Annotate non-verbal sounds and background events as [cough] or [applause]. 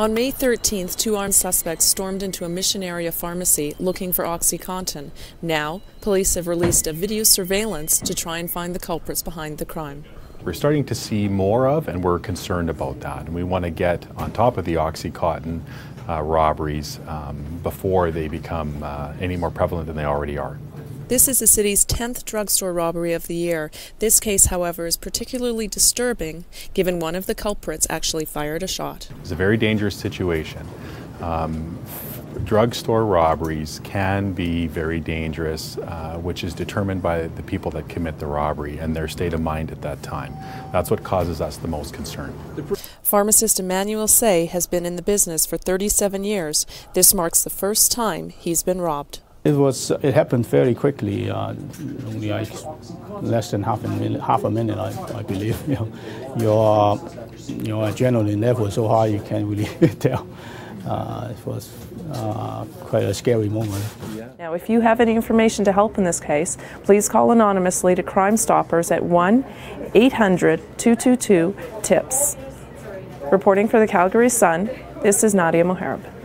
On May 13th, two armed suspects stormed into a mission area pharmacy looking for OxyContin. Now, police have released a video surveillance to try and find the culprits behind the crime. We're starting to see more of, and we're concerned about that. And we want to get on top of the OxyContin uh, robberies um, before they become uh, any more prevalent than they already are. This is the city's 10th drugstore robbery of the year. This case, however, is particularly disturbing given one of the culprits actually fired a shot. It's a very dangerous situation. Um, drugstore robberies can be very dangerous, uh, which is determined by the people that commit the robbery and their state of mind at that time. That's what causes us the most concern. Pharmacist Emmanuel Say has been in the business for 37 years. This marks the first time he's been robbed. It was. It happened very quickly. Uh, only like less than half a minute. Half a minute, I, I believe. [laughs] You know, your your adrenaline level so high you can't really [laughs] tell. Uh, it was uh, quite a scary moment. Now, if you have any information to help in this case, please call anonymously to Crime Stoppers at 1 800 222 TIPS. Reporting for the Calgary Sun, this is Nadia Moharib.